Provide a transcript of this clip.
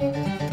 Müzik